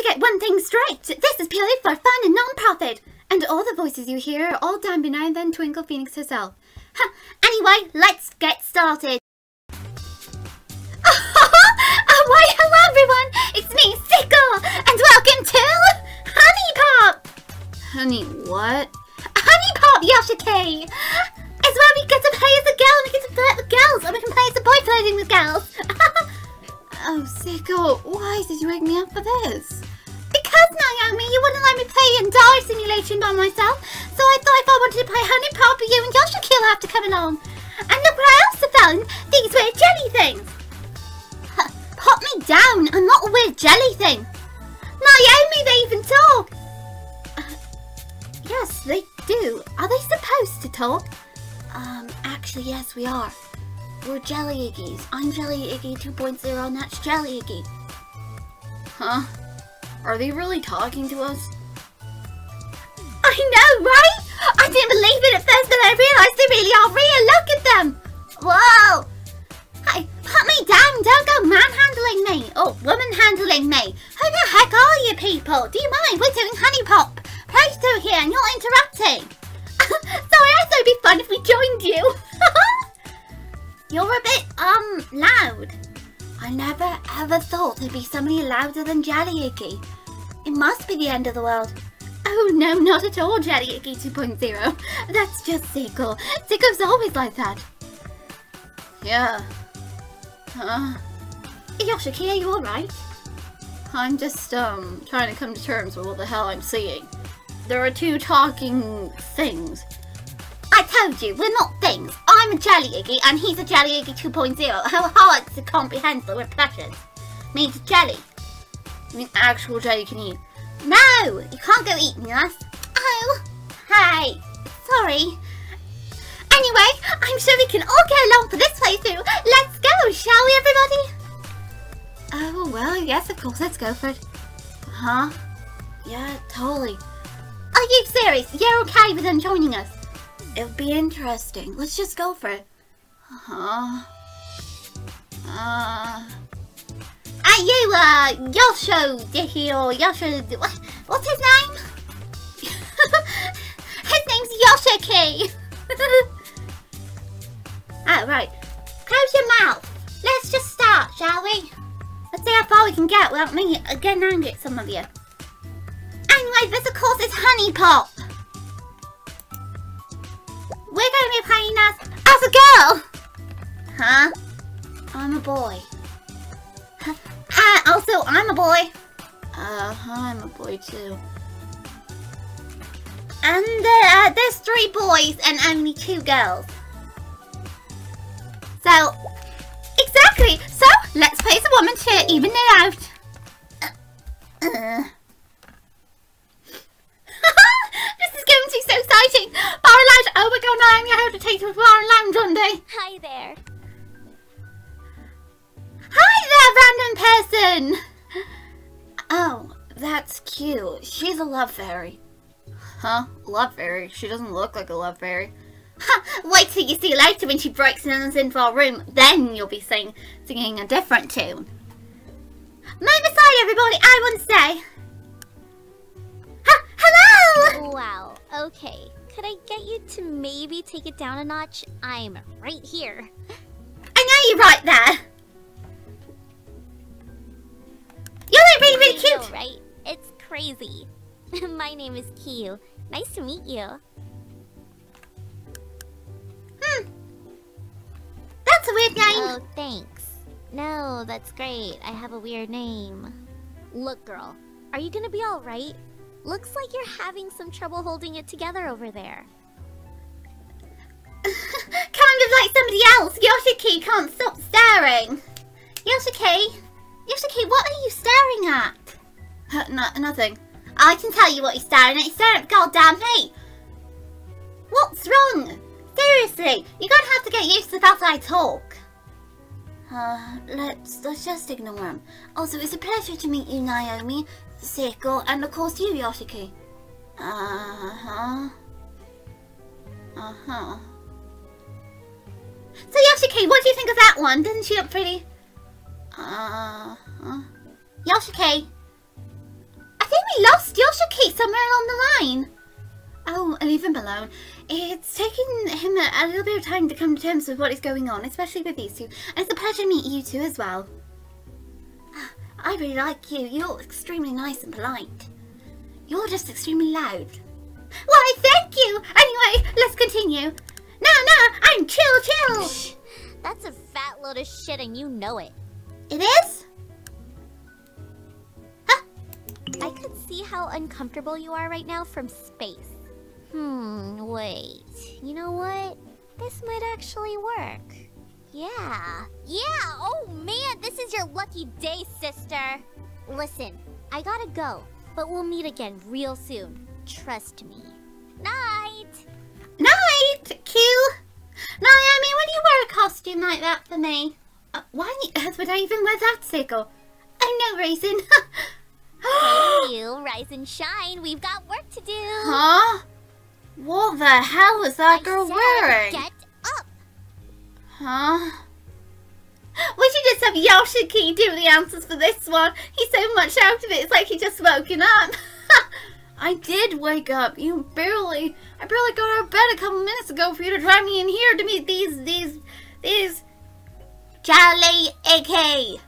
to get one thing straight. This is purely for fun and non-profit. And all the voices you hear are all done behind then Twinkle Phoenix herself. Huh. Anyway, let's get started. oh, why, hello everyone! It's me, Seiko, and welcome to Honey Pop! Honey, what? HuniePop, Yoshiki! It's where we get to play as a girl and we get to flirt with girls, and we can play as a boy flirting with girls. oh, Seiko, why did you wake me up for this? Naomi, you wouldn't let me play in Doll Simulation by myself, so I thought if I wanted to play HuniePop, you and Yoshiki will have to come along. And look what I also found! These weird jelly things! Put me down! I'm not a weird jelly thing! Naomi, they even talk! Uh, yes, they do. Are they supposed to talk? Um, actually, yes, we are. We're Jelly Iggies. I'm Jelly Iggy 2.0 and that's Jelly Iggy. Huh? Are they really talking to us? I know, right? I didn't believe it at first, but I realised they really are real. Look at them. Whoa. Hey, put me down. Don't go manhandling me. Oh, woman handling me. Who the heck are you people? Do you mind? We're doing HuniePop. Please through here and you're interrupting. Sorry, I thought it'd be fun if we joined you. you're a bit, um, loud. I never ever thought there'd be somebody louder than Jelly Iggy. It must be the end of the world. Oh no, not at all, Jelly Iggy 2.0. That's just Seiko. Seiko's always like that. Yeah. Huh? Yoshiki, are you alright? I'm just, um, trying to come to terms with what the hell I'm seeing. There are two talking things. I told you, we're not things. I'm a Jelly Iggy and he's a Jelly Iggy 2.0. How hard to comprehend the precious. Means jelly. I mean actual jelly you can eat. No, you can't go eating us. Oh, hey, sorry. Anyway, I'm sure we can all get along for this playthrough. Let's go, shall we, everybody? Oh, well, yes, of course, let's go for it. Huh? Yeah, totally. Are you serious? You're okay with them joining us? It'll be interesting. Let's just go for it. Huh? Uh... Are you, uh, Yosho... What, what's his name? his name's Yoshiki. oh, right. Close your mouth. Let's just start, shall we? Let's see how far we can get without me getting angry at some of you. Anyway, this of course is HuniePop. We're going to be playing as, as a girl. Huh? I'm a boy. Uh, also, I'm a boy. Uh, I'm a boy too. And uh, there's three boys and only two girls. So, exactly. So, let's love fairy. Huh? Love fairy? She doesn't look like a love fairy. Ha! Wait till you see later when she breaks in us into our room. Then you'll be sing singing a different tune. Move aside, everybody. I want to say. Ha! Hello! Wow. Okay. Could I get you to maybe take it down a notch? I'm right here. I know you're right there. You look really, really I know, cute. right? It's crazy. My name is Kyu. Nice to meet you. Hmm. That's a weird name. Oh, thanks. No, that's great. I have a weird name. Look, girl. Are you gonna be alright? Looks like you're having some trouble holding it together over there. kind of like somebody else. Yoshiki can't stop staring. Yoshiki? Yoshiki, what are you staring at? Uh, no, nothing. I can tell you what you're staring at. You're staring at goddamn me. What's wrong? Seriously, you're gonna have to get used to the fact I talk. Uh, let's, let's just ignore him. Also, it's a pleasure to meet you, Naomi, Seiko, and of course you, Yoshiki. Uh-huh. Uh-huh. So Yoshiki, what do you think of that one? Doesn't she look pretty? Uh-huh. Yoshiki, we lost Yoshiki somewhere along the line. Oh, oh leave him alone. It's taken him a, a, little bit of time to come to terms with what is going on, especially with these two. And it's a pleasure to meet you two as well. Ah, I really like you. You're extremely nice and polite. You're just extremely loud. Why, thank you! Anyway, let's continue. No, no, I'm chill, chill! Shh. That's a fat load of shit and you know it. It is? Huh? I could see how uncomfortable you are right now from space. Hmm, wait. You know what? This might actually work. Yeah. Yeah! Oh man, this is your lucky day, sister! Listen, I gotta go, but we'll meet again real soon. Trust me. Night! Night, Kyu! Naomi, would you wear a costume like that for me? Uh, why on earth would I even wear that Seiko? Oh, no reason. hey, you, rise and shine. We've got work to do. Huh? What the hell is that I girl said, wearing? Get up. Huh? We should just have Yoshiki do the answers for this one. He's so much out of it, it's like he just woken up. I did wake up. You barely, I barely got out of bed a couple minutes ago for you to drive me in here to meet these, these, these Jelly Iggy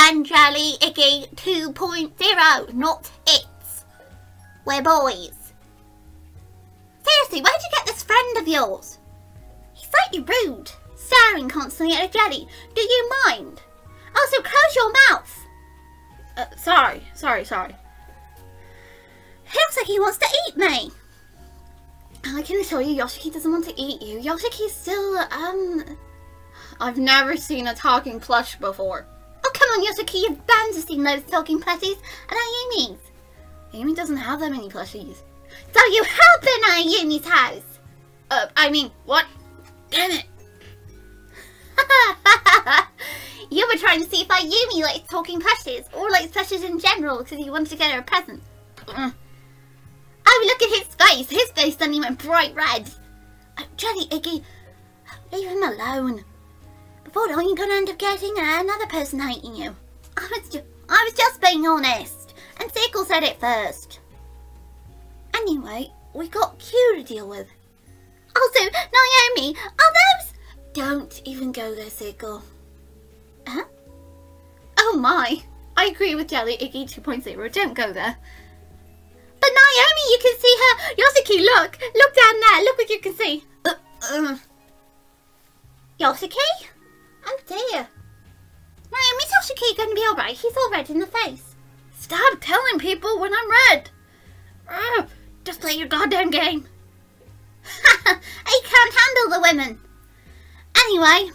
and Jelly Iggy 2.0, not it's. We're boys. Seriously, where'd you get this friend of yours? He's slightly rude, staring constantly at a jelly. Do you mind? Also, close your mouth. Uh, sorry, sorry, sorry. He looks like he wants to eat me. I can assure you, Yoshiki doesn't want to eat you. Yoshiki's still, um... I've never seen a talking plush before. On, you've bound to seen those talking plushies at Ayumi's. Ayumi doesn't have that many plushies. So you have been at Ayumi's house? Uh, I mean, what? Damn it. you were trying to see if Ayumi likes talking plushies, or likes plushies in general, because you wanted to get her a present. Mm. Oh, look at his face. His face suddenly went bright red. Oh, Jelly Iggy, leave him alone. Before long, you're going to end up getting another person hating you. I was, ju I was just being honest. And Seiko said it first. Anyway, we got Kyu to deal with. Also, Naomi, are those... Don't even go there, Seiko. Huh? Oh my. I agree with Jelly Iggy 2.0. Don't go there. But Naomi, you can see her. Yoshiki, look. Look down there. Look what you can see. Uh, uh. Yoshiki? Oh dear. Naomi's Yoshiki going to be alright? He's all red in the face. Stop telling people when I'm red. Uh, just play your goddamn game. I can't handle the women. Anyway.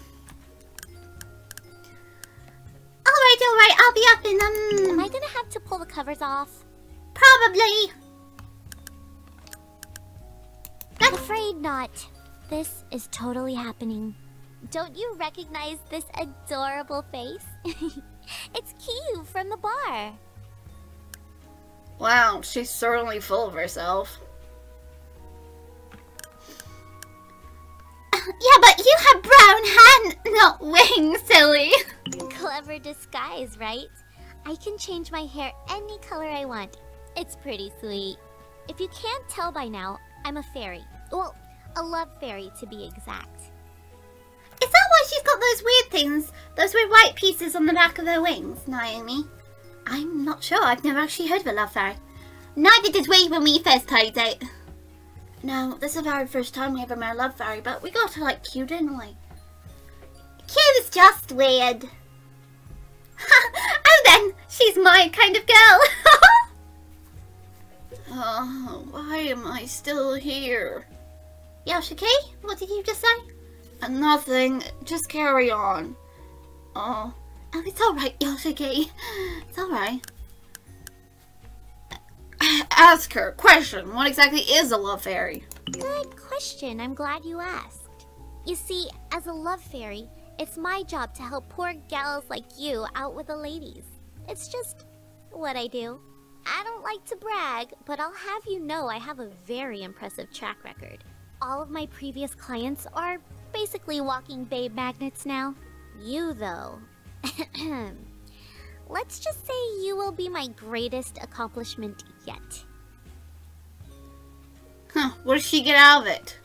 Alright, alright. I'll be up in um... Am I gonna have to pull the covers off? Probably. I'm afraid not. This is totally happening. Don't you recognize this adorable face? it's Kyu from the bar. Wow, she's certainly full of herself. Yeah, but you have brown hair, not wings, silly. Clever disguise, right? I can change my hair any color I want. It's pretty sweet. If you can't tell by now, I'm a fairy. Well, a love fairy to be exact. Why she's got those weird things, those weird white pieces on the back of her wings, Naomi? I'm not sure. I've never actually heard of a love fairy. Neither did we when we first played it. No, this is the very first time we ever met a love fairy, but we got to like Kyu, didn't we? Kyu is just weird. oh then, she's my kind of girl. oh, why am I still here? Yoshiki, what did you just say? Nothing. Just carry on. Oh. Oh, it's alright, Yoshiki. It's alright. Ask her. Question. What exactly is a love fairy? Good question. I'm glad you asked. You see, as a love fairy, it's my job to help poor gals like you out with the ladies. It's just what I do. I don't like to brag, but I'll have you know I have a very impressive track record. All of my previous clients are basically walking babe magnets now. You, though. let's just say you will be my greatest accomplishment yet. Huh, what does she get out of it?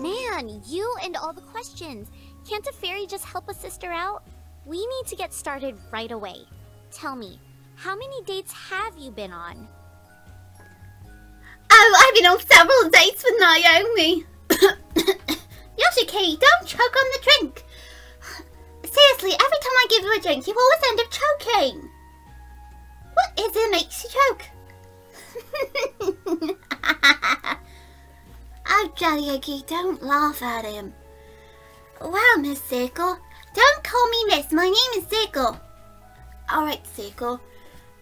Man, you and all the questions. Can't a fairy just help a sister out? We need to get started right away. Tell me, how many dates have you been on? I've been on several dates with Naomi. Yoshiki, don't choke on the drink. Seriously, every time I give you a drink, you always end up choking. What is it makes you choke? oh, Jolly don't laugh at him. Well, Miss Seiko, don't call me Miss. My name is Seiko. Alright, Seiko.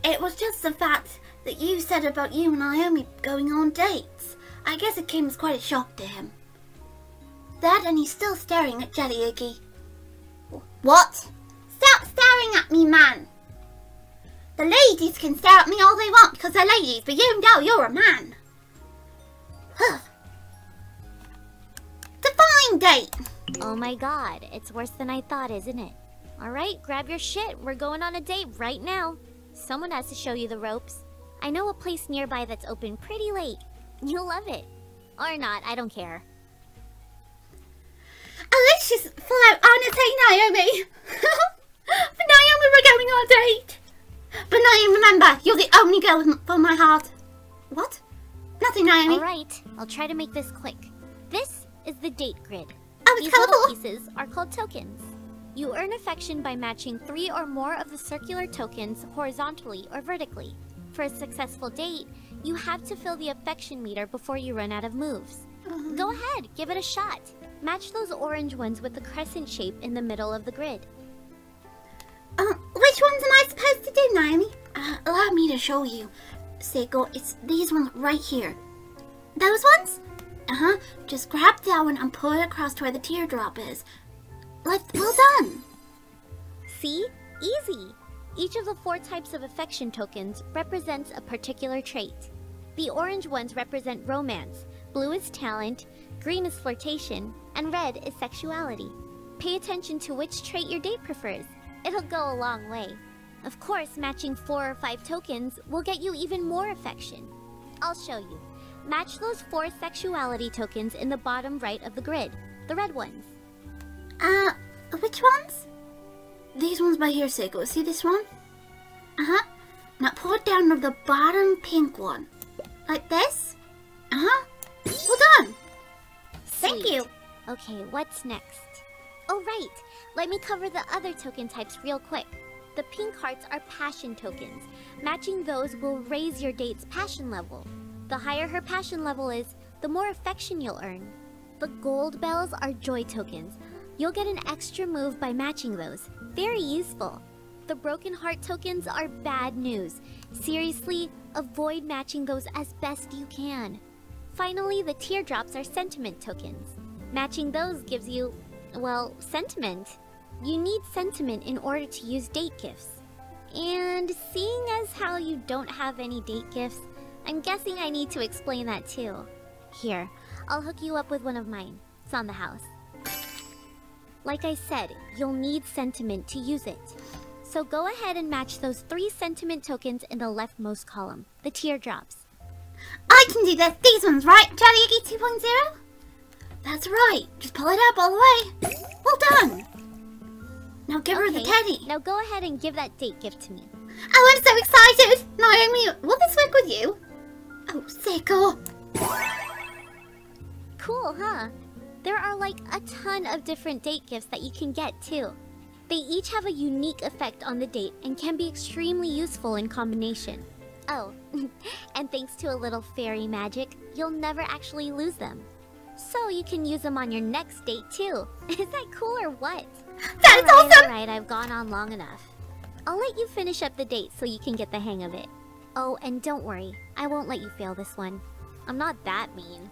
It was just the fact that you said about you and Naomi going on dates. I guess it came as quite a shock to him. That and he's still staring at Jelly Iggy. What? Stop staring at me, man! The ladies can stare at me all they want because they're ladies, but you know you're a man. Huh. Define date! Oh my god, it's worse than I thought, isn't it? Alright, grab your shit. We're going on a date right now. Someone has to show you the ropes. I know a place nearby that's open pretty late. You'll love it. Or not, I don't care. Let's just flat out and say Naomi. but Naomi, we're going on a date. But Naomi, remember, you're the only girl for my heart. What? Nothing, Naomi. Alright, I'll try to make this quick. This is the date grid. Oh, it's These colorful. little pieces are called tokens. You earn affection by matching three or more of the circular tokens horizontally or vertically. For a successful date, you have to fill the affection meter before you run out of moves. Uh-huh. Go ahead, give it a shot. Match those orange ones with the crescent shape in the middle of the grid. Uh, which ones am I supposed to do, Naomi? Uh, allow me to show you. Seiko, it's these ones right here. Those ones? Uh-huh. Just grab that one and pull it across to where the teardrop is. Like, well done. See? Easy! Each of the four types of affection tokens represents a particular trait. The orange ones represent romance, blue is talent, green is flirtation, and red is sexuality. Pay attention to which trait your date prefers. It'll go a long way. Of course, matching four or five tokens will get you even more affection. I'll show you. Match those four sexuality tokens in the bottom right of the grid, the red ones. Uh, which ones? These ones by here, Seiko. See this one? Uh-huh. Now pull it down to the bottom pink one. Like this? Uh-huh. Well done. Thank Sweet. you. Okay, what's next? Oh, right. Let me cover the other token types real quick. The pink hearts are passion tokens. Matching those will raise your date's passion level. The higher her passion level is, the more affection you'll earn. The gold bells are joy tokens. You'll get an extra move by matching those. Very useful. The broken heart tokens are bad news. Seriously, avoid matching those as best you can. Finally, the teardrops are sentiment tokens. Matching those gives you, well, sentiment. You need sentiment in order to use date gifts. And seeing as how you don't have any date gifts, I'm guessing I need to explain that too. Here, I'll hook you up with one of mine. It's on the house. Like I said, you'll need sentiment to use it. So go ahead and match those three sentiment tokens in the leftmost column, the teardrops. I can do this. These ones, right? Jelly 2.0? That's right. Just pull it up all the way. Well done. Now give her the teddy. Now go ahead and give that date gift to me. Oh, I'm so excited. Naomi, will this work with you? Oh, Seiko. Oh. Cool, huh? There are like a ton of different date gifts that you can get too. They each have a unique effect on the date and can be extremely useful in combination. Oh, and thanks to a little fairy magic, you'll never actually lose them. So you can use them on your next date too. Is that cool or what? That is Alright, awesome. alright, I've gone on long enough. I'll let you finish up the date so you can get the hang of it. Oh, and don't worry, I won't let you fail this one. I'm not that mean.